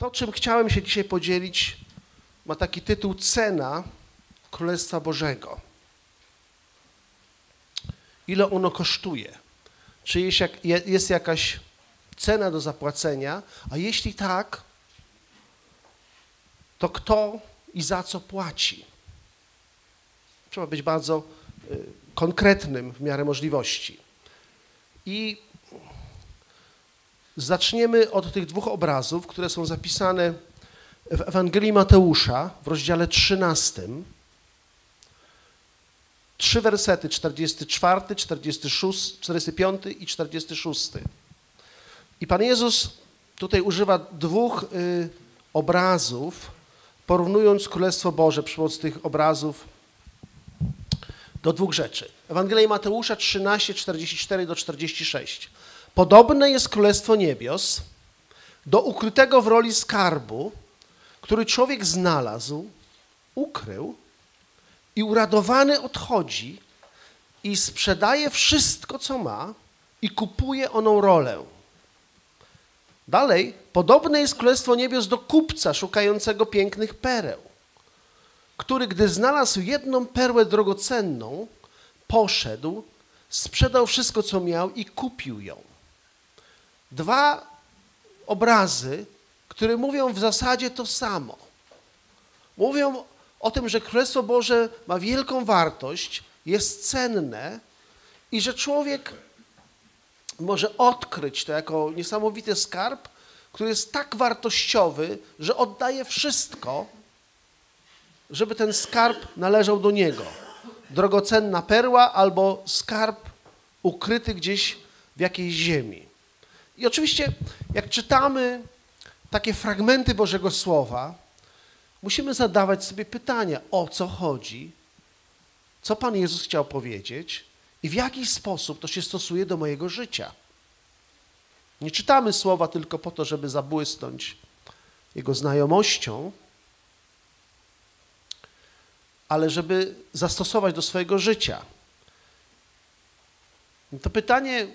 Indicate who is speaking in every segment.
Speaker 1: To, czym chciałem się dzisiaj podzielić, ma taki tytuł Cena Królestwa Bożego. Ile ono kosztuje? Czy jest, jak, jest jakaś cena do zapłacenia? A jeśli tak, to kto i za co płaci? Trzeba być bardzo y, konkretnym w miarę możliwości. I zaczniemy od tych dwóch obrazów, które są zapisane w Ewangelii Mateusza w rozdziale 13. Trzy wersety, 44, 46, 45 i 46. I Pan Jezus tutaj używa dwóch y, obrazów, porównując Królestwo Boże przy pomocy tych obrazów do dwóch rzeczy. Ewangelia Mateusza 13, 44 do 46. Podobne jest Królestwo Niebios do ukrytego w roli skarbu, który człowiek znalazł, ukrył i uradowany odchodzi i sprzedaje wszystko, co ma i kupuje oną rolę. Dalej, podobne jest Królestwo Niebios do kupca szukającego pięknych pereł, który gdy znalazł jedną perłę drogocenną, poszedł, sprzedał wszystko, co miał i kupił ją. Dwa obrazy, które mówią w zasadzie to samo. Mówią o tym, że Królestwo Boże ma wielką wartość, jest cenne i że człowiek może odkryć to jako niesamowity skarb, który jest tak wartościowy, że oddaje wszystko, żeby ten skarb należał do niego. Drogocenna perła albo skarb ukryty gdzieś w jakiejś ziemi. I oczywiście, jak czytamy takie fragmenty Bożego Słowa, musimy zadawać sobie pytania, o co chodzi, co Pan Jezus chciał powiedzieć i w jaki sposób to się stosuje do mojego życia. Nie czytamy słowa tylko po to, żeby zabłysnąć jego znajomością, ale żeby zastosować do swojego życia. To pytanie,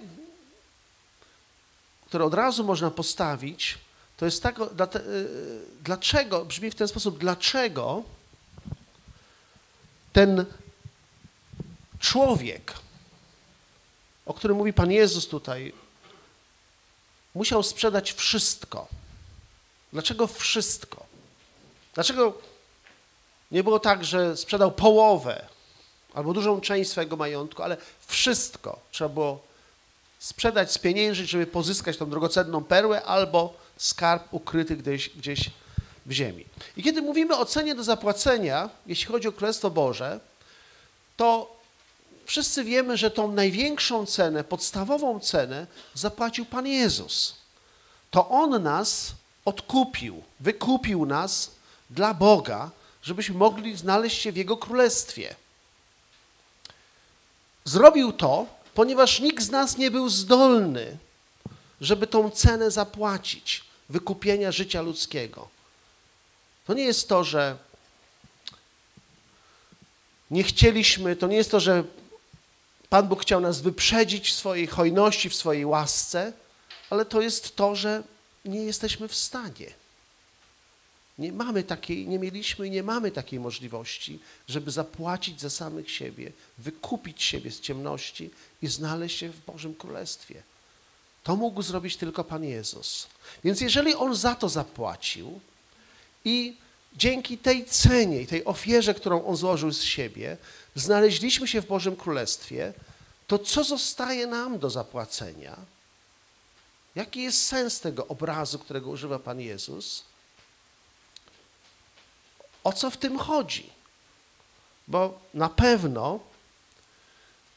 Speaker 1: które od razu można postawić, to jest tak, dlaczego, brzmi w ten sposób, dlaczego ten człowiek, o którym mówi Pan Jezus tutaj, musiał sprzedać wszystko. Dlaczego wszystko? Dlaczego nie było tak, że sprzedał połowę albo dużą część swojego majątku, ale wszystko trzeba było sprzedać, spieniężyć, żeby pozyskać tą drogocenną perłę albo skarb ukryty gdzieś, gdzieś w ziemi. I kiedy mówimy o cenie do zapłacenia, jeśli chodzi o Królestwo Boże, to wszyscy wiemy, że tą największą cenę, podstawową cenę zapłacił Pan Jezus. To On nas odkupił, wykupił nas dla Boga, żebyśmy mogli znaleźć się w Jego Królestwie. Zrobił to, ponieważ nikt z nas nie był zdolny, żeby tą cenę zapłacić, wykupienia życia ludzkiego. To nie jest to, że nie chcieliśmy, to nie jest to, że Pan Bóg chciał nas wyprzedzić w swojej hojności, w swojej łasce, ale to jest to, że nie jesteśmy w stanie. Nie mamy takiej, nie mieliśmy i nie mamy takiej możliwości, żeby zapłacić za samych siebie, wykupić siebie z ciemności i znaleźć się w Bożym Królestwie. To mógł zrobić tylko Pan Jezus. Więc jeżeli On za to zapłacił i dzięki tej cenie i tej ofierze, którą On złożył z siebie, znaleźliśmy się w Bożym Królestwie, to co zostaje nam do zapłacenia? Jaki jest sens tego obrazu, którego używa Pan Jezus? O co w tym chodzi? Bo na pewno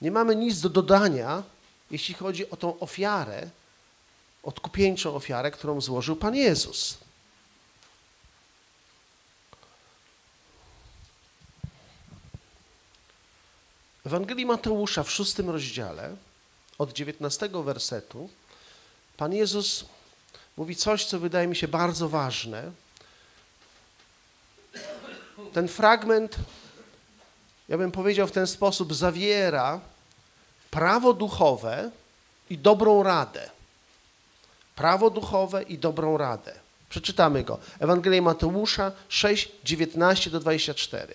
Speaker 1: nie mamy nic do dodania, jeśli chodzi o tą ofiarę, odkupieńczą ofiarę, którą złożył Pan Jezus. Ewangelii Mateusza w szóstym rozdziale, od dziewiętnastego wersetu, Pan Jezus mówi coś, co wydaje mi się bardzo ważne. Ten fragment, ja bym powiedział w ten sposób, zawiera prawo duchowe i dobrą radę. Prawo duchowe i dobrą radę. Przeczytamy go. Ewangelia Mateusza 6, 19 do 24.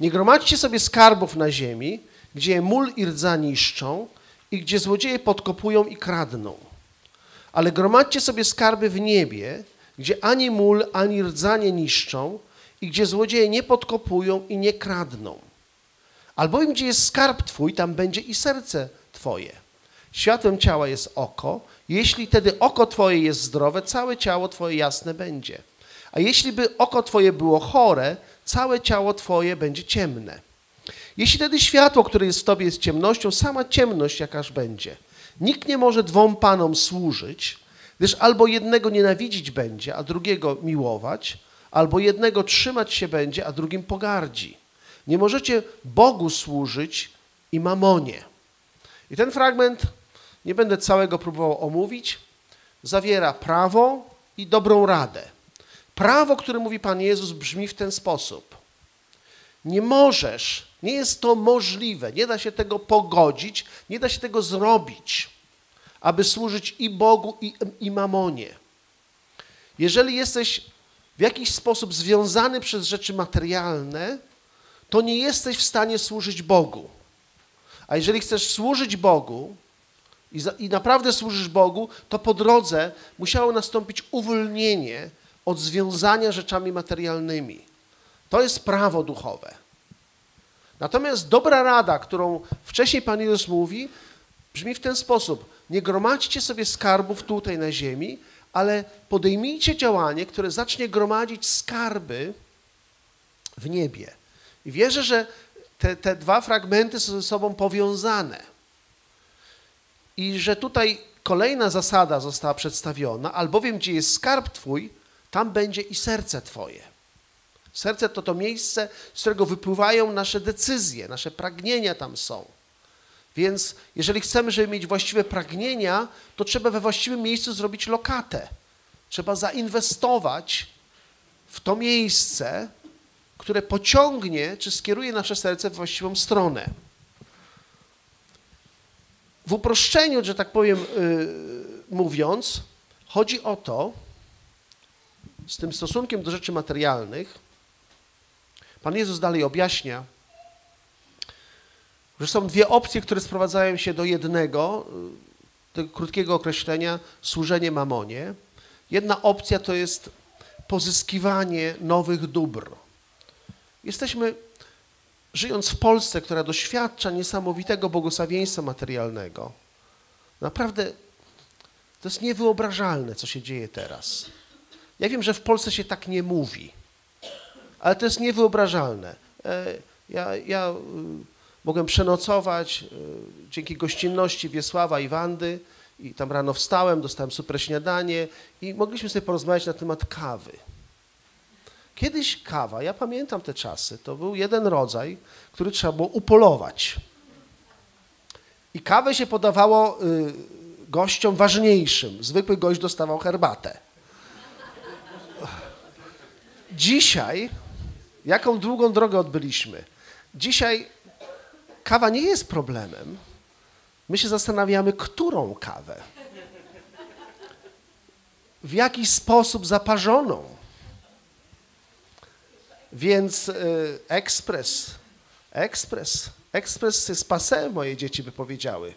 Speaker 1: Nie gromadźcie sobie skarbów na ziemi, gdzie mól i rdza niszczą i gdzie złodzieje podkopują i kradną. Ale gromadźcie sobie skarby w niebie, gdzie ani mól, ani rdza nie niszczą i gdzie złodzieje nie podkopują i nie kradną. Albowiem gdzie jest skarb Twój, tam będzie i serce Twoje. Światłem ciała jest oko. Jeśli tedy oko Twoje jest zdrowe, całe ciało Twoje jasne będzie. A jeśli by oko Twoje było chore, całe ciało Twoje będzie ciemne. Jeśli tedy światło, które jest w Tobie, jest ciemnością, sama ciemność jakaż będzie. Nikt nie może dwom panom służyć, gdyż albo jednego nienawidzić będzie, a drugiego miłować, albo jednego trzymać się będzie, a drugim pogardzi. Nie możecie Bogu służyć i mamonie. I ten fragment, nie będę całego próbował omówić, zawiera prawo i dobrą radę. Prawo, które mówi Pan Jezus, brzmi w ten sposób. Nie możesz, nie jest to możliwe, nie da się tego pogodzić, nie da się tego zrobić, aby służyć i Bogu, i, i mamonie. Jeżeli jesteś w jakiś sposób związany przez rzeczy materialne, to nie jesteś w stanie służyć Bogu. A jeżeli chcesz służyć Bogu i, za, i naprawdę służysz Bogu, to po drodze musiało nastąpić uwolnienie od związania rzeczami materialnymi. To jest prawo duchowe. Natomiast dobra rada, którą wcześniej Pan Jezus mówi, brzmi w ten sposób. Nie gromadźcie sobie skarbów tutaj na ziemi, ale podejmijcie działanie, które zacznie gromadzić skarby w niebie. I wierzę, że te, te dwa fragmenty są ze sobą powiązane. I że tutaj kolejna zasada została przedstawiona, albowiem gdzie jest skarb Twój, tam będzie i serce Twoje. Serce to to miejsce, z którego wypływają nasze decyzje, nasze pragnienia tam są. Więc jeżeli chcemy, żeby mieć właściwe pragnienia, to trzeba we właściwym miejscu zrobić lokatę. Trzeba zainwestować w to miejsce, które pociągnie czy skieruje nasze serce w właściwą stronę. W uproszczeniu, że tak powiem, yy, mówiąc, chodzi o to, z tym stosunkiem do rzeczy materialnych, Pan Jezus dalej objaśnia, że są dwie opcje, które sprowadzają się do jednego, y, tego krótkiego określenia, służenie mamonie. Jedna opcja to jest pozyskiwanie nowych dóbr. Jesteśmy, żyjąc w Polsce, która doświadcza niesamowitego błogosławieństwa materialnego, naprawdę to jest niewyobrażalne, co się dzieje teraz. Ja wiem, że w Polsce się tak nie mówi, ale to jest niewyobrażalne. E, ja, ja y, mogłem przenocować y, dzięki gościnności Wiesława i Wandy i tam rano wstałem, dostałem super śniadanie i mogliśmy sobie porozmawiać na temat kawy. Kiedyś kawa, ja pamiętam te czasy, to był jeden rodzaj, który trzeba było upolować. I kawę się podawało y, gościom ważniejszym. Zwykły gość dostawał herbatę. Dzisiaj, jaką długą drogę odbyliśmy? Dzisiaj kawa nie jest problemem. My się zastanawiamy, którą kawę. W jaki sposób zaparzoną więc y, ekspres, ekspres, ekspres jest passé, moje dzieci by powiedziały.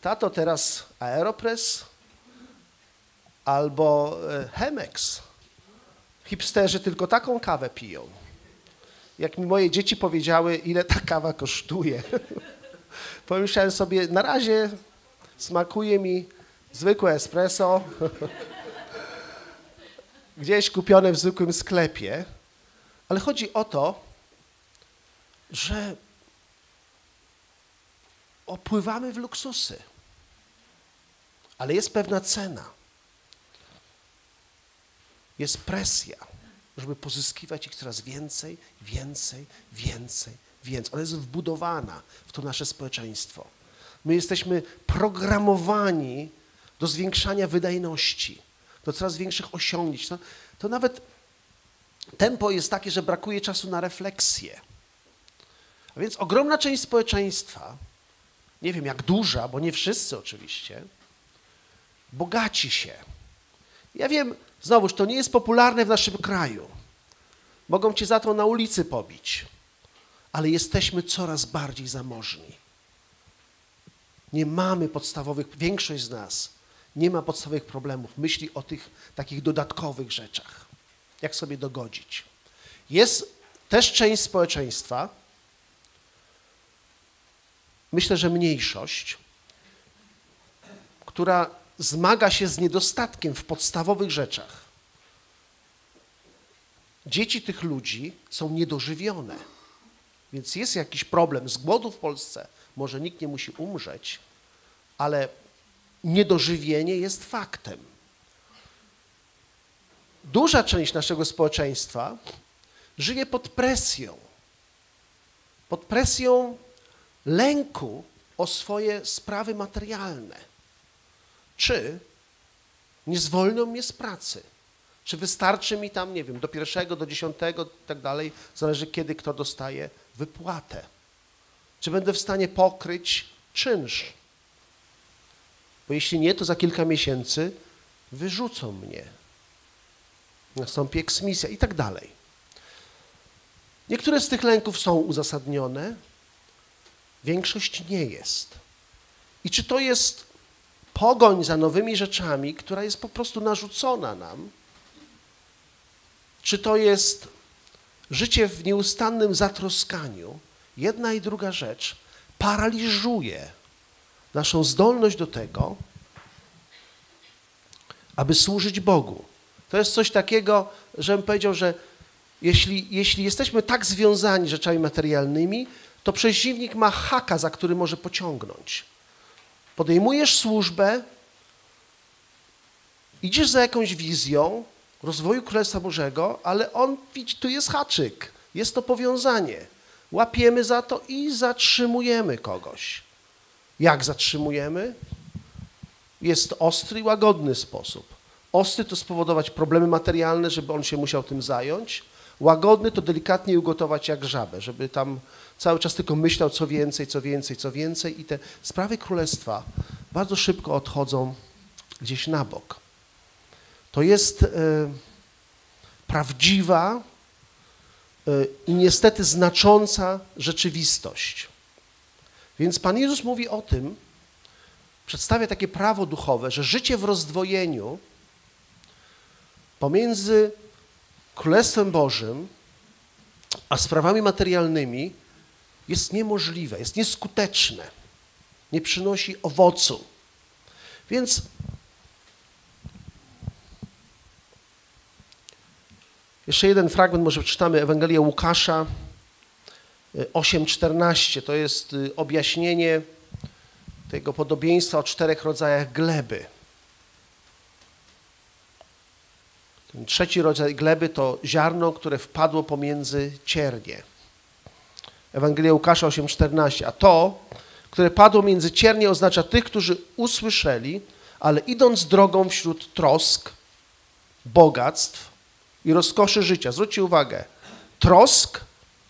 Speaker 1: Tato teraz Aeropress albo y. Hipsterzy tylko taką kawę piją. Jak mi moje dzieci powiedziały, ile ta kawa kosztuje, pomyślałem sobie, na razie smakuje mi zwykłe espresso, gdzieś kupione w zwykłym sklepie. Ale chodzi o to, że opływamy w luksusy. Ale jest pewna cena. Jest presja, żeby pozyskiwać ich coraz więcej, więcej, więcej, więcej. Ona jest wbudowana w to nasze społeczeństwo. My jesteśmy programowani do zwiększania wydajności, do coraz większych osiągnięć. To, to nawet tempo jest takie, że brakuje czasu na refleksję. A więc ogromna część społeczeństwa, nie wiem jak duża, bo nie wszyscy oczywiście, bogaci się. Ja wiem, znowuż, to nie jest popularne w naszym kraju. Mogą cię za to na ulicy pobić, ale jesteśmy coraz bardziej zamożni. Nie mamy podstawowych, większość z nas nie ma podstawowych problemów, myśli o tych takich dodatkowych rzeczach. Jak sobie dogodzić. Jest też część społeczeństwa, myślę, że mniejszość, która zmaga się z niedostatkiem w podstawowych rzeczach. Dzieci tych ludzi są niedożywione, więc jest jakiś problem z głodu w Polsce. Może nikt nie musi umrzeć, ale niedożywienie jest faktem. Duża część naszego społeczeństwa żyje pod presją. Pod presją lęku o swoje sprawy materialne. Czy nie zwolnią mnie z pracy? Czy wystarczy mi tam, nie wiem, do pierwszego, do dziesiątego i tak dalej, zależy kiedy kto dostaje wypłatę. Czy będę w stanie pokryć czynsz? Bo jeśli nie, to za kilka miesięcy wyrzucą mnie. Nastąpi eksmisja i tak dalej. Niektóre z tych lęków są uzasadnione, większość nie jest. I czy to jest pogoń za nowymi rzeczami, która jest po prostu narzucona nam, czy to jest życie w nieustannym zatroskaniu, jedna i druga rzecz paraliżuje naszą zdolność do tego, aby służyć Bogu. To jest coś takiego, żebym powiedział, że jeśli, jeśli jesteśmy tak związani rzeczami materialnymi, to przeciwnik ma haka, za który może pociągnąć. Podejmujesz służbę, idziesz za jakąś wizją rozwoju Królestwa Bożego, ale on widzi, tu jest haczyk, jest to powiązanie. Łapiemy za to i zatrzymujemy kogoś. Jak zatrzymujemy? Jest ostry i łagodny sposób. Ostry to spowodować problemy materialne, żeby on się musiał tym zająć. Łagodny to delikatnie ugotować jak żabę, żeby tam cały czas tylko myślał co więcej, co więcej, co więcej i te sprawy królestwa bardzo szybko odchodzą gdzieś na bok. To jest y, prawdziwa y, i niestety znacząca rzeczywistość. Więc Pan Jezus mówi o tym, przedstawia takie prawo duchowe, że życie w rozdwojeniu pomiędzy Królestwem Bożym a sprawami materialnymi jest niemożliwe, jest nieskuteczne, nie przynosi owocu. Więc jeszcze jeden fragment, może przeczytamy Ewangelię Łukasza 8:14. To jest y, objaśnienie tego podobieństwa o czterech rodzajach gleby. Ten trzeci rodzaj gleby to ziarno, które wpadło pomiędzy ciernie. Ewangelia Łukasza 8,14. A to, które padło między ciernie, oznacza tych, którzy usłyszeli, ale idąc drogą wśród trosk, bogactw i rozkoszy życia. Zwróćcie uwagę, trosk,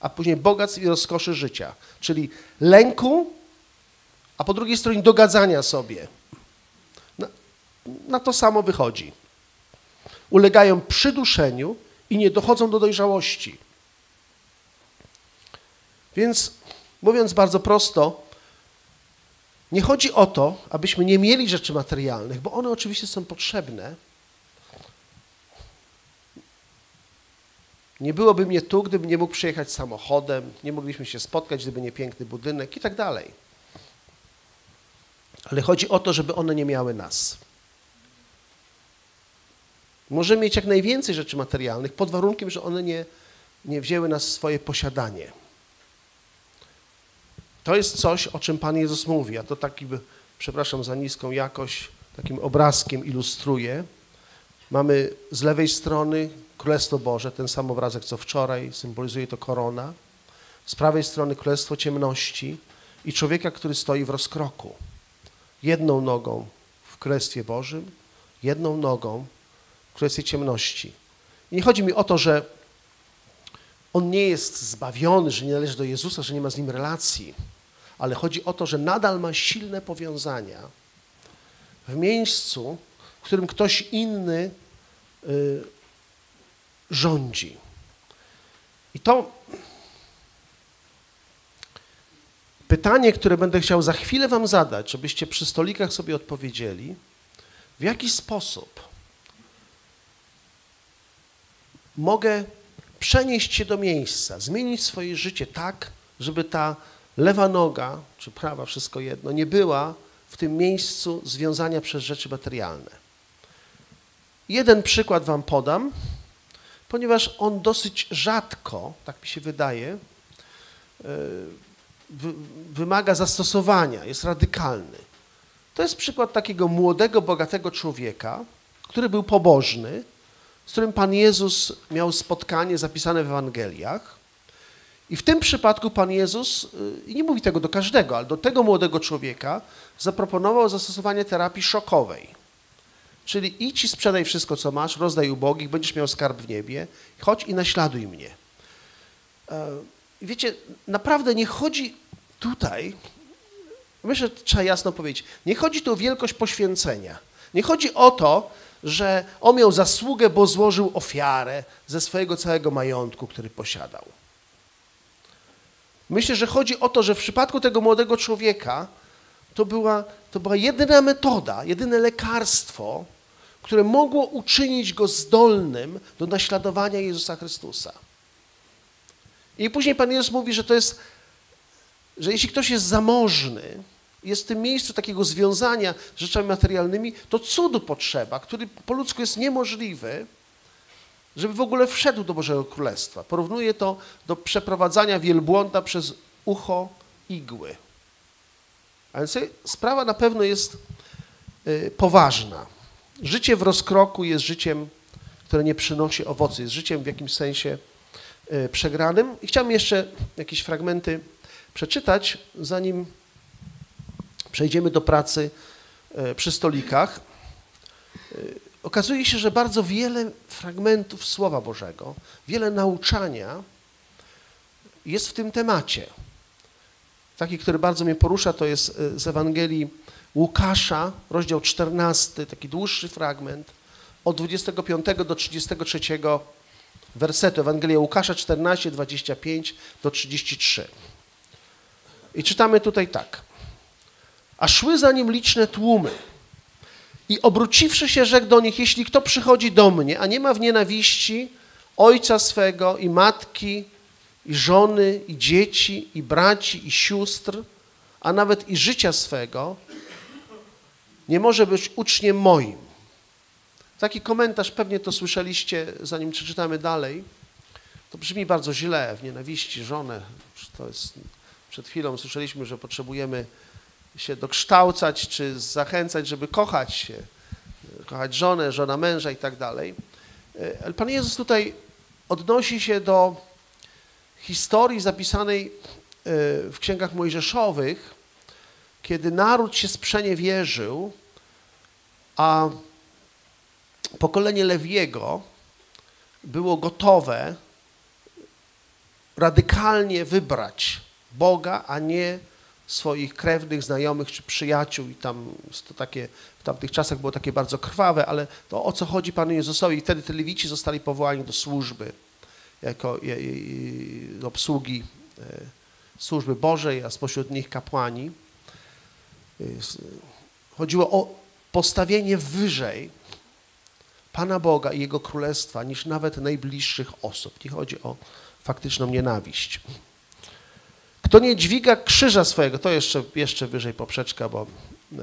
Speaker 1: a później bogactw i rozkoszy życia. Czyli lęku, a po drugiej stronie dogadzania sobie. Na, na to samo wychodzi. Ulegają przyduszeniu i nie dochodzą do dojrzałości. Więc mówiąc bardzo prosto, nie chodzi o to, abyśmy nie mieli rzeczy materialnych, bo one oczywiście są potrzebne. Nie byłoby mnie tu, gdybym nie mógł przyjechać samochodem, nie mogliśmy się spotkać, gdyby nie piękny budynek i tak dalej. Ale chodzi o to, żeby one nie miały nas. Możemy mieć jak najwięcej rzeczy materialnych pod warunkiem, że one nie, nie wzięły nas w swoje posiadanie. To jest coś, o czym Pan Jezus mówi, a to taki, przepraszam za niską jakość, takim obrazkiem ilustruje. Mamy z lewej strony Królestwo Boże, ten sam obrazek co wczoraj, symbolizuje to korona. Z prawej strony Królestwo Ciemności i człowieka, który stoi w rozkroku. Jedną nogą w Królestwie Bożym, jedną nogą Królestwie Ciemności. I nie chodzi mi o to, że on nie jest zbawiony, że nie należy do Jezusa, że nie ma z nim relacji ale chodzi o to, że nadal ma silne powiązania w miejscu, w którym ktoś inny y, rządzi. I to pytanie, które będę chciał za chwilę Wam zadać, żebyście przy stolikach sobie odpowiedzieli, w jaki sposób mogę przenieść się do miejsca, zmienić swoje życie tak, żeby ta lewa noga, czy prawa, wszystko jedno, nie była w tym miejscu związania przez rzeczy materialne. Jeden przykład Wam podam, ponieważ on dosyć rzadko, tak mi się wydaje, e, wymaga zastosowania, jest radykalny. To jest przykład takiego młodego, bogatego człowieka, który był pobożny, z którym Pan Jezus miał spotkanie zapisane w Ewangeliach. I w tym przypadku Pan Jezus, y, i nie mówi tego do każdego, ale do tego młodego człowieka zaproponował zastosowanie terapii szokowej. Czyli idź i sprzedaj wszystko, co masz, rozdaj ubogich, będziesz miał skarb w niebie, chodź i naśladuj mnie. E, wiecie, naprawdę nie chodzi tutaj, myślę, że trzeba jasno powiedzieć, nie chodzi tu o wielkość poświęcenia. Nie chodzi o to, że on miał zasługę, bo złożył ofiarę ze swojego całego majątku, który posiadał. Myślę, że chodzi o to, że w przypadku tego młodego człowieka to była, to była jedyna metoda, jedyne lekarstwo, które mogło uczynić go zdolnym do naśladowania Jezusa Chrystusa. I później Pan Jezus mówi, że to jest, że jeśli ktoś jest zamożny, jest w tym miejscu takiego związania z rzeczami materialnymi, to cudu potrzeba, który po ludzku jest niemożliwy, żeby w ogóle wszedł do Bożego Królestwa. Porównuję to do przeprowadzania wielbłąda przez ucho igły. A więc sprawa na pewno jest y, poważna. Życie w rozkroku jest życiem, które nie przynosi owocu, jest życiem w jakimś sensie y, przegranym. I chciałbym jeszcze jakieś fragmenty przeczytać, zanim przejdziemy do pracy y, przy stolikach. Okazuje się, że bardzo wiele fragmentów Słowa Bożego, wiele nauczania jest w tym temacie. Taki, który bardzo mnie porusza, to jest e, z Ewangelii Łukasza, rozdział 14, taki dłuższy fragment, od 25 do 33 wersetu. Ewangelia Łukasza 14, 25 do 33. I czytamy tutaj tak. A szły za nim liczne tłumy. I obróciwszy się, rzekł do nich, jeśli kto przychodzi do mnie, a nie ma w nienawiści ojca swego i matki, i żony, i dzieci, i braci, i sióstr, a nawet i życia swego, nie może być uczniem moim. Taki komentarz, pewnie to słyszeliście, zanim przeczytamy dalej. To brzmi bardzo źle, w nienawiści żonę. To jest, przed chwilą słyszeliśmy, że potrzebujemy się dokształcać, czy zachęcać, żeby kochać się, kochać żonę, żona męża i tak dalej. Ale Pan Jezus tutaj odnosi się do historii zapisanej e, w księgach mojżeszowych, kiedy naród się sprzeniewierzył, a pokolenie Lewiego było gotowe radykalnie wybrać Boga, a nie swoich krewnych, znajomych czy przyjaciół i tam to takie, w tamtych czasach było takie bardzo krwawe, ale to o co chodzi Panu Jezusowi? I wtedy te Lewici zostali powołani do służby, jako do obsługi e, służby Bożej, a spośród nich kapłani. E, chodziło o postawienie wyżej Pana Boga i Jego Królestwa niż nawet najbliższych osób. Nie chodzi o faktyczną nienawiść. Kto nie dźwiga krzyża swojego, to jeszcze, jeszcze wyżej poprzeczka, bo y,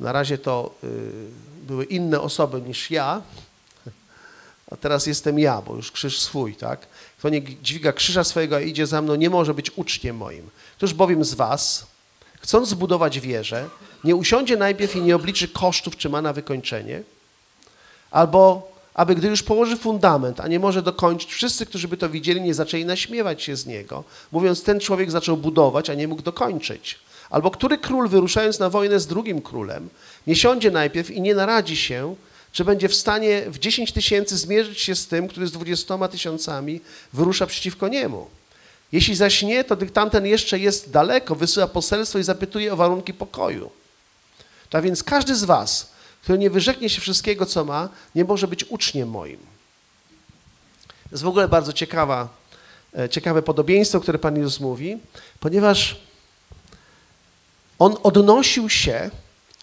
Speaker 1: na razie to y, były inne osoby niż ja, a teraz jestem ja, bo już krzyż swój, tak? Kto nie dźwiga krzyża swojego, a idzie za mną, nie może być uczniem moim. Któż bowiem z was, chcąc zbudować wieżę, nie usiądzie najpierw i nie obliczy kosztów, czy ma na wykończenie, albo aby gdy już położy fundament, a nie może dokończyć, wszyscy, którzy by to widzieli, nie zaczęli naśmiewać się z niego, mówiąc, ten człowiek zaczął budować, a nie mógł dokończyć. Albo który król, wyruszając na wojnę z drugim królem, nie siądzie najpierw i nie naradzi się, czy będzie w stanie w 10 tysięcy zmierzyć się z tym, który z 20 tysiącami wyrusza przeciwko niemu. Jeśli zaś nie, to gdy tamten jeszcze jest daleko, wysyła poselstwo i zapytuje o warunki pokoju. Tak więc każdy z was, który nie wyrzeknie się wszystkiego, co ma, nie może być uczniem moim. To jest w ogóle bardzo ciekawa, e, ciekawe podobieństwo, które Pan Jezus mówi, ponieważ on odnosił się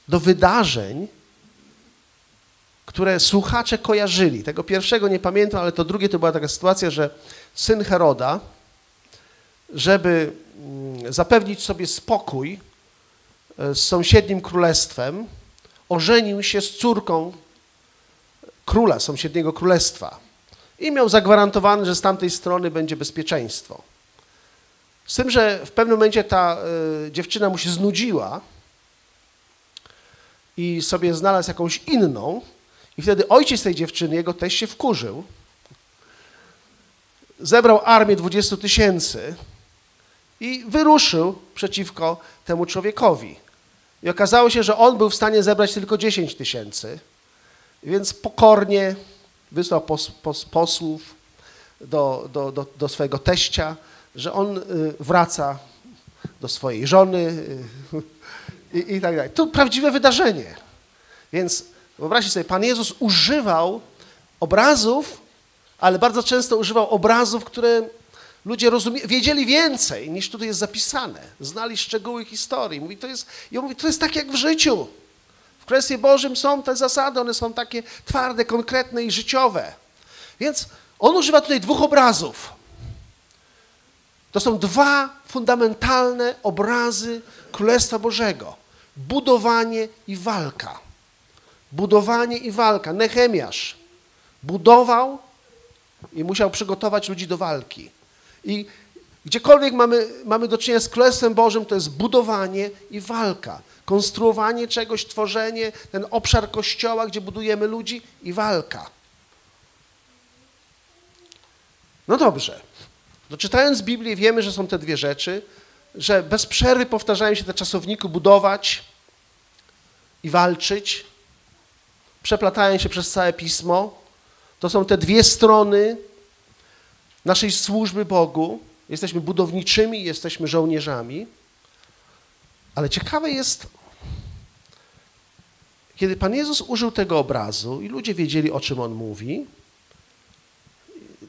Speaker 1: do wydarzeń, które słuchacze kojarzyli. Tego pierwszego nie pamiętam, ale to drugie to była taka sytuacja, że syn Heroda, żeby mm, zapewnić sobie spokój e, z sąsiednim królestwem, ożenił się z córką króla sąsiedniego królestwa i miał zagwarantowane, że z tamtej strony będzie bezpieczeństwo. Z tym, że w pewnym momencie ta y, dziewczyna mu się znudziła i sobie znalazł jakąś inną, i wtedy ojciec tej dziewczyny, jego teść się wkurzył, zebrał armię 20 tysięcy i wyruszył przeciwko temu człowiekowi. I okazało się, że on był w stanie zebrać tylko 10 tysięcy, więc pokornie wysłał pos, pos, posłów do, do, do, do swojego teścia, że on y, wraca do swojej żony y, i, i tak dalej. To prawdziwe wydarzenie. Więc wyobraźcie sobie, Pan Jezus używał obrazów, ale bardzo często używał obrazów, które ludzie wiedzieli więcej niż tutaj jest zapisane. Znali szczegóły historii. Mówi, to jest, I on mówi, to jest tak jak w życiu. W Królestwie Bożym są te zasady, one są takie twarde, konkretne i życiowe. Więc on używa tutaj dwóch obrazów. To są dwa fundamentalne obrazy Królestwa Bożego. Budowanie i walka. Budowanie i walka. Nehemiasz budował i musiał przygotować ludzi do walki. I gdziekolwiek mamy, mamy do czynienia z Królestwem Bożym, to jest budowanie i walka. Konstruowanie czegoś, tworzenie, ten obszar kościoła, gdzie budujemy ludzi i walka. No dobrze. No czytając Biblię wiemy, że są te dwie rzeczy, że bez przerwy powtarzają się te czasowniki budować i walczyć, przeplatają się przez całe Pismo. To są te dwie strony naszej służby Bogu. Jesteśmy budowniczymi, jesteśmy żołnierzami. Ale ciekawe jest, kiedy Pan Jezus użył tego obrazu i ludzie wiedzieli, o czym On mówi,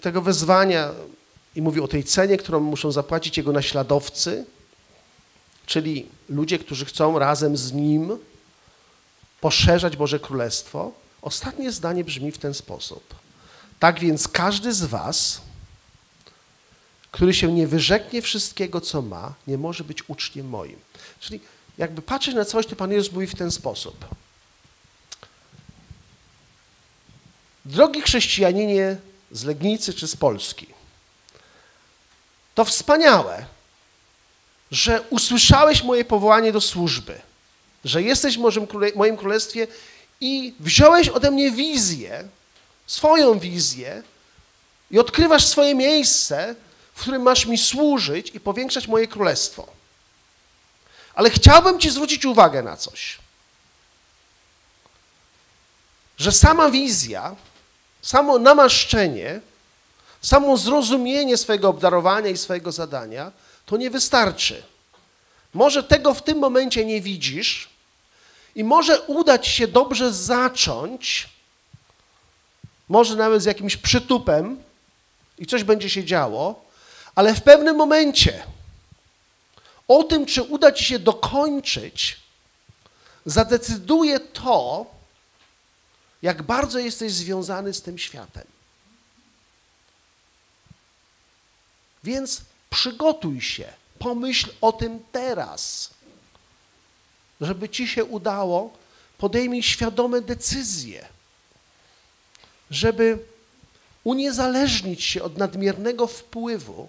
Speaker 1: tego wezwania i mówi o tej cenie, którą muszą zapłacić Jego naśladowcy, czyli ludzie, którzy chcą razem z Nim poszerzać Boże Królestwo, ostatnie zdanie brzmi w ten sposób. Tak więc każdy z was, który się nie wyrzeknie wszystkiego, co ma, nie może być uczniem moim. Czyli jakby patrzeć na coś, to Pan Jezus mówi w ten sposób. Drogi chrześcijaninie z Legnicy czy z Polski, to wspaniałe, że usłyszałeś moje powołanie do służby, że jesteś w moim królestwie i wziąłeś ode mnie wizję, swoją wizję i odkrywasz swoje miejsce, w którym masz mi służyć i powiększać moje królestwo. Ale chciałbym Ci zwrócić uwagę na coś. Że sama wizja, samo namaszczenie, samo zrozumienie swojego obdarowania i swojego zadania, to nie wystarczy. Może tego w tym momencie nie widzisz i może udać się dobrze zacząć, może nawet z jakimś przytupem i coś będzie się działo, ale w pewnym momencie o tym, czy uda ci się dokończyć, zadecyduje to, jak bardzo jesteś związany z tym światem. Więc przygotuj się, pomyśl o tym teraz. Żeby ci się udało, podejmij świadome decyzje, żeby uniezależnić się od nadmiernego wpływu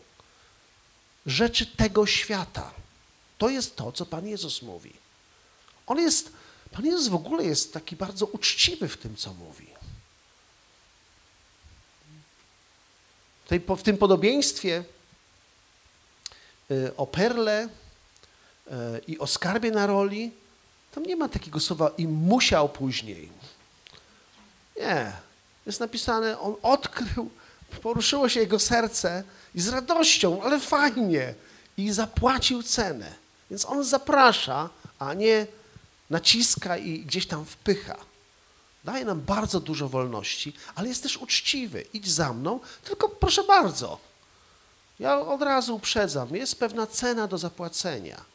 Speaker 1: rzeczy tego świata. To jest to, co Pan Jezus mówi. On jest, Pan Jezus w ogóle jest taki bardzo uczciwy w tym, co mówi. W tym podobieństwie y, o perle y, i o skarbie na roli, tam nie ma takiego słowa i musiał później. Nie. Jest napisane, on odkrył, poruszyło się jego serce i z radością, ale fajnie, i zapłacił cenę. Więc on zaprasza, a nie naciska i gdzieś tam wpycha. daje nam bardzo dużo wolności, ale jest też uczciwy. Idź za mną, tylko proszę bardzo. Ja od razu uprzedzam, jest pewna cena do zapłacenia.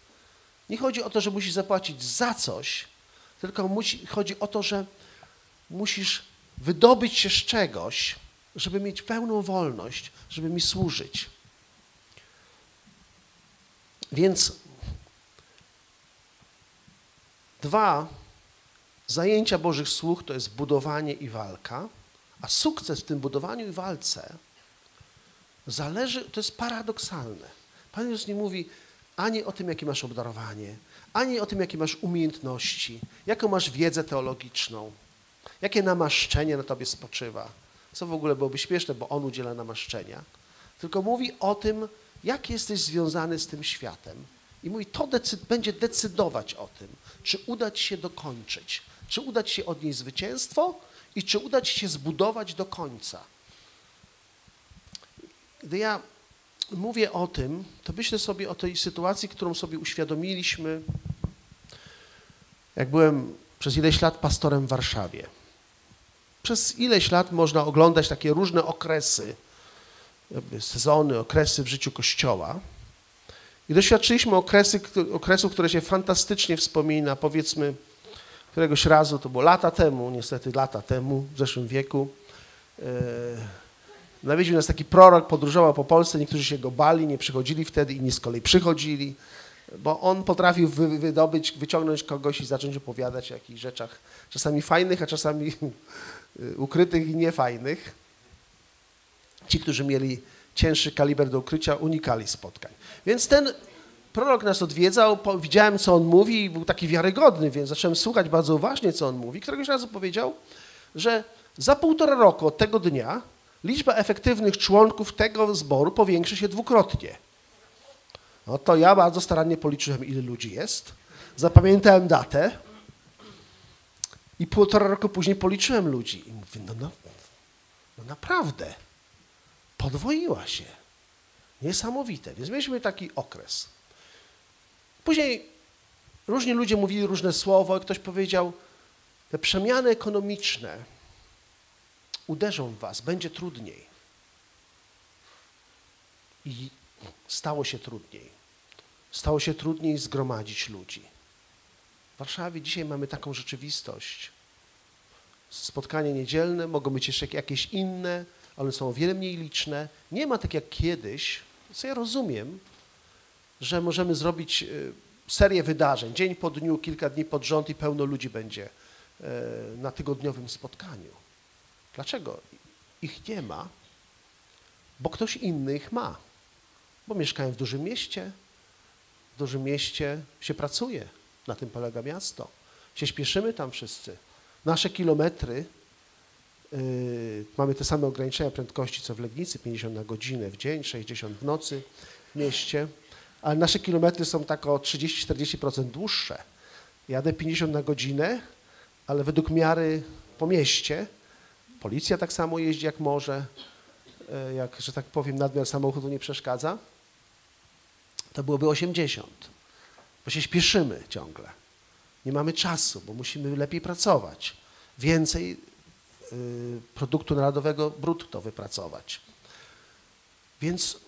Speaker 1: Nie chodzi o to, że musisz zapłacić za coś, tylko musi, chodzi o to, że musisz wydobyć się z czegoś, żeby mieć pełną wolność, żeby mi służyć. Więc dwa zajęcia Bożych słuch to jest budowanie i walka, a sukces w tym budowaniu i walce zależy, to jest paradoksalne. Pan Jezus nie mówi ani o tym, jakie masz obdarowanie, ani o tym, jakie masz umiejętności, jaką masz wiedzę teologiczną, jakie namaszczenie na tobie spoczywa. Co w ogóle byłoby śmieszne, bo On udziela namaszczenia. Tylko mówi o tym, jak jesteś związany z tym światem. I mówi, to będzie decydować o tym, czy uda ci się dokończyć, czy uda ci się odnieść zwycięstwo i czy uda ci się zbudować do końca. Gdy ja mówię o tym, to myślę sobie o tej sytuacji, którą sobie uświadomiliśmy, jak byłem przez ileś lat pastorem w Warszawie. Przez ileś lat można oglądać takie różne okresy, sezony, okresy w życiu Kościoła. I doświadczyliśmy okresy, okresu, które się fantastycznie wspomina, powiedzmy, któregoś razu, to było lata temu, niestety lata temu, w zeszłym wieku. E, nawiedził nas taki prorok, podróżował po Polsce, niektórzy się go bali, nie przychodzili wtedy, inni z kolei przychodzili, bo on potrafił wydobyć, wyciągnąć kogoś i zacząć opowiadać o jakichś rzeczach, czasami fajnych, a czasami ukrytych i niefajnych. Ci, którzy mieli cięższy kaliber do ukrycia, unikali spotkań. Więc ten prorok nas odwiedzał, widziałem, co on mówi i był taki wiarygodny, więc zacząłem słuchać bardzo uważnie, co on mówi. Któregoś razu powiedział, że za półtora roku od tego dnia liczba efektywnych członków tego zboru powiększy się dwukrotnie. No to ja bardzo starannie policzyłem, ile ludzi jest. Zapamiętałem datę i półtora roku później policzyłem ludzi. I mówię, no, no, no naprawdę, podwoiła się. Niesamowite. Więc mieliśmy taki okres. Później różni ludzie mówili różne słowo i ktoś powiedział, te przemiany ekonomiczne uderzą w was, będzie trudniej. I stało się trudniej. Stało się trudniej zgromadzić ludzi. Warszawie dzisiaj mamy taką rzeczywistość. Spotkania niedzielne mogą być jeszcze jakieś inne, ale są o wiele mniej liczne. Nie ma tak jak kiedyś, co ja rozumiem, że możemy zrobić y, serię wydarzeń, dzień po dniu, kilka dni pod rząd i pełno ludzi będzie y, na tygodniowym spotkaniu. Dlaczego ich nie ma? Bo ktoś inny ich ma. Bo mieszkają w dużym mieście, w dużym mieście się pracuje, na tym polega miasto. Się śpieszymy tam wszyscy. Nasze kilometry, yy, mamy te same ograniczenia prędkości co w Legnicy, 50 na godzinę w dzień, 60 w nocy w mieście, ale nasze kilometry są tak o 30-40% dłuższe. Jadę 50 na godzinę, ale według miary po mieście, policja tak samo jeździ jak może, yy, jak, że tak powiem, nadmiar samochodu nie przeszkadza, to byłoby 80 bo się śpieszymy ciągle. Nie mamy czasu, bo musimy lepiej pracować. Więcej y, produktu narodowego brutto wypracować. Więc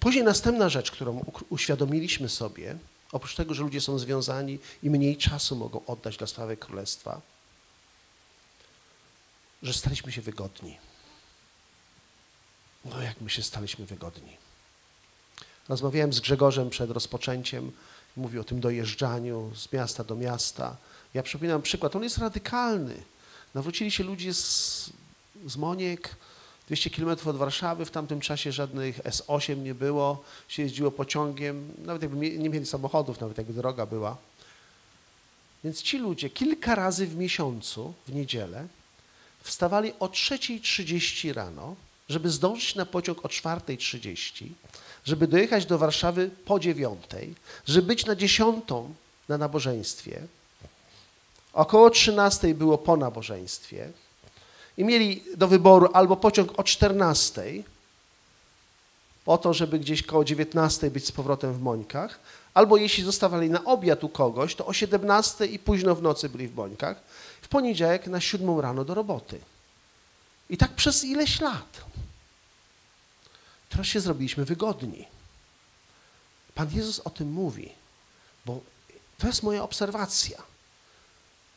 Speaker 1: później następna rzecz, którą uświadomiliśmy sobie, oprócz tego, że ludzie są związani i mniej czasu mogą oddać dla sprawy królestwa, że staliśmy się wygodni. No jak my się staliśmy wygodni. Rozmawiałem z Grzegorzem przed rozpoczęciem mówi o tym dojeżdżaniu z miasta do miasta. Ja przypominam przykład, on jest radykalny. Nawrócili się ludzie z, z Moniek, 200 kilometrów od Warszawy, w tamtym czasie żadnych S8 nie było, się jeździło pociągiem, nawet jakby nie mieli samochodów, nawet jakby droga była. Więc ci ludzie kilka razy w miesiącu, w niedzielę, wstawali o 3.30 rano, żeby zdążyć na pociąg o 4.30, żeby dojechać do Warszawy po dziewiątej, żeby być na dziesiątą na nabożeństwie. Około trzynastej było po nabożeństwie i mieli do wyboru albo pociąg o czternastej, po to, żeby gdzieś koło dziewiętnastej być z powrotem w Mońkach, Albo jeśli zostawali na obiad u kogoś, to o 17 i późno w nocy byli w Bońkach. W poniedziałek na siódmą rano do roboty. I tak przez ileś lat. Teraz się zrobiliśmy wygodni. Pan Jezus o tym mówi, bo to jest moja obserwacja.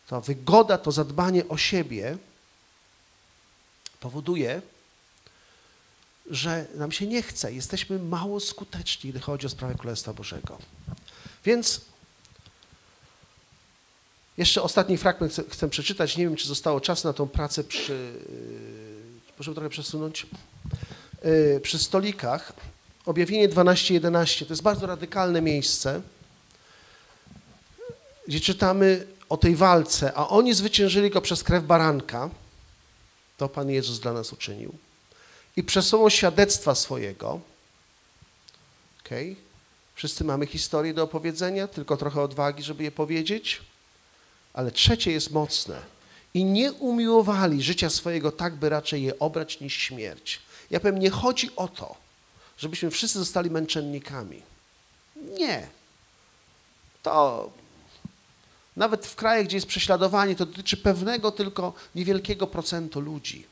Speaker 1: To wygoda, to zadbanie o siebie powoduje, że nam się nie chce. Jesteśmy mało skuteczni, gdy chodzi o sprawę Królestwa Bożego. Więc jeszcze ostatni fragment chcę, chcę przeczytać. Nie wiem, czy zostało czas na tą pracę przy... Proszę trochę przesunąć. Y, przy stolikach. Objawienie 12:11 to jest bardzo radykalne miejsce, gdzie czytamy o tej walce, a oni zwyciężyli go przez krew baranka. To Pan Jezus dla nas uczynił. I przez świadectwa swojego. Okay. Wszyscy mamy historię do opowiedzenia, tylko trochę odwagi, żeby je powiedzieć. Ale trzecie jest mocne. I nie umiłowali życia swojego tak, by raczej je obrać niż śmierć. Ja powiem, nie chodzi o to, żebyśmy wszyscy zostali męczennikami. Nie. To nawet w krajach, gdzie jest prześladowanie, to dotyczy pewnego tylko niewielkiego procentu ludzi.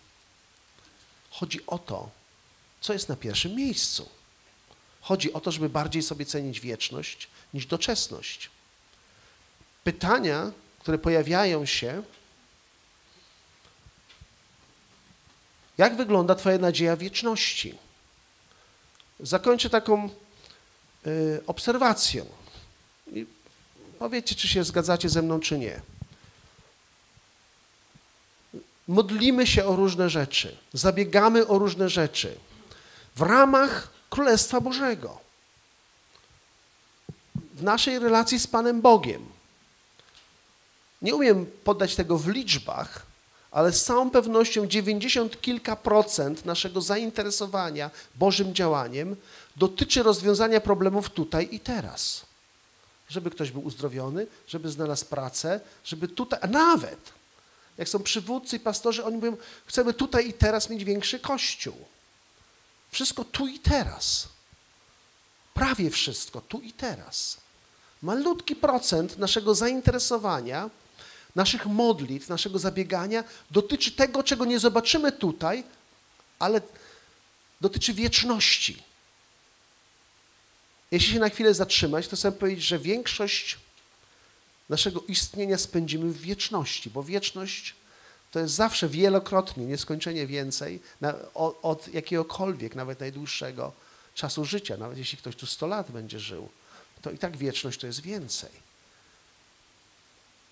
Speaker 1: Chodzi o to, co jest na pierwszym miejscu. Chodzi o to, żeby bardziej sobie cenić wieczność niż doczesność. Pytania, które pojawiają się, jak wygląda Twoja nadzieja wieczności? Zakończę taką y, obserwacją. I powiedzcie, czy się zgadzacie ze mną, czy nie. Modlimy się o różne rzeczy, zabiegamy o różne rzeczy w ramach Królestwa Bożego. W naszej relacji z Panem Bogiem. Nie umiem podać tego w liczbach, ale z całą pewnością 90 kilka procent naszego zainteresowania Bożym działaniem dotyczy rozwiązania problemów tutaj i teraz. Żeby ktoś był uzdrowiony, żeby znalazł pracę, żeby tutaj, a nawet jak są przywódcy i pastorzy, oni mówią, chcemy tutaj i teraz mieć większy kościół. Wszystko tu i teraz. Prawie wszystko tu i teraz. Malutki procent naszego zainteresowania naszych modlitw, naszego zabiegania dotyczy tego, czego nie zobaczymy tutaj, ale dotyczy wieczności. Jeśli się na chwilę zatrzymać, to chcę powiedzieć, że większość naszego istnienia spędzimy w wieczności, bo wieczność to jest zawsze wielokrotnie, nieskończenie więcej na, od, od jakiegokolwiek, nawet najdłuższego czasu życia. Nawet jeśli ktoś tu 100 lat będzie żył, to i tak wieczność to jest więcej.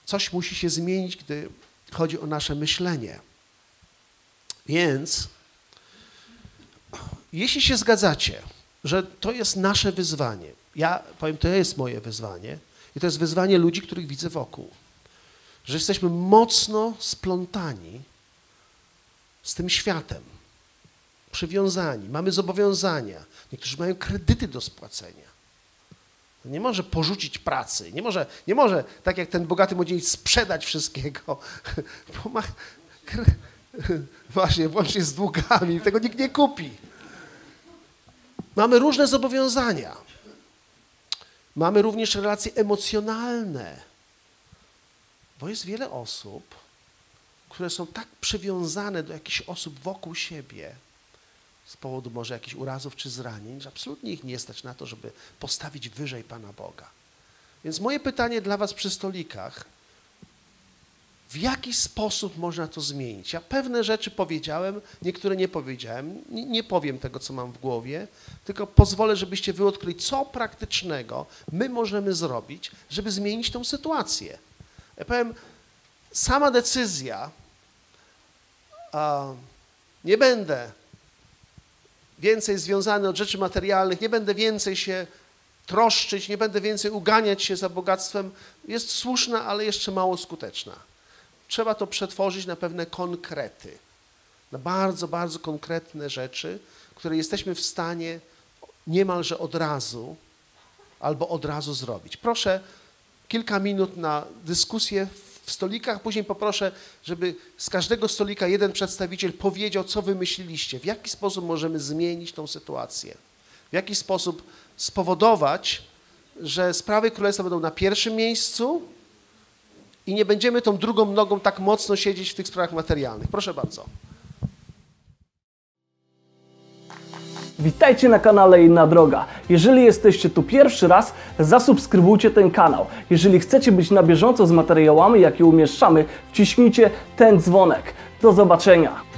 Speaker 1: Coś musi się zmienić, gdy chodzi o nasze myślenie. Więc, jeśli się zgadzacie, że to jest nasze wyzwanie, ja powiem, to jest moje wyzwanie i to jest wyzwanie ludzi, których widzę wokół, że jesteśmy mocno splątani z tym światem, przywiązani, mamy zobowiązania, niektórzy mają kredyty do spłacenia. Nie może porzucić pracy, nie może, nie może tak jak ten bogaty młodzieniec, sprzedać wszystkiego, bo ma, właśnie, włącznie z długami, tego nikt nie kupi. Mamy różne zobowiązania. Mamy również relacje emocjonalne, bo jest wiele osób, które są tak przywiązane do jakichś osób wokół siebie, z powodu może jakichś urazów czy zranień, że absolutnie ich nie stać na to, żeby postawić wyżej Pana Boga. Więc moje pytanie dla Was przy stolikach, w jaki sposób można to zmienić? Ja pewne rzeczy powiedziałem, niektóre nie powiedziałem. Nie, nie, powiem tego, co mam w głowie, tylko pozwolę, żebyście wy odkryli, co praktycznego my możemy zrobić, żeby zmienić tą sytuację. Ja powiem, sama decyzja, a, nie będę więcej związany od rzeczy materialnych, nie będę więcej się troszczyć, nie będę więcej uganiać się za bogactwem, jest słuszna, ale jeszcze mało skuteczna. Trzeba to przetworzyć na pewne konkrety, na bardzo, bardzo konkretne rzeczy, które jesteśmy w stanie niemalże od razu albo od razu zrobić. Proszę kilka minut na dyskusję w stolikach. Później poproszę, żeby z każdego stolika jeden przedstawiciel powiedział, co wymyśliliście, w jaki sposób możemy zmienić tą sytuację, w jaki sposób spowodować, że sprawy królestwa będą na pierwszym miejscu i nie będziemy tą drugą nogą tak mocno siedzieć w tych sprawach materialnych. Proszę bardzo.
Speaker 2: Witajcie na kanale Inna Droga. Jeżeli jesteście tu pierwszy raz, zasubskrybujcie ten kanał. Jeżeli chcecie być na bieżąco z materiałami, jakie umieszczamy, wciśnijcie ten dzwonek. Do zobaczenia.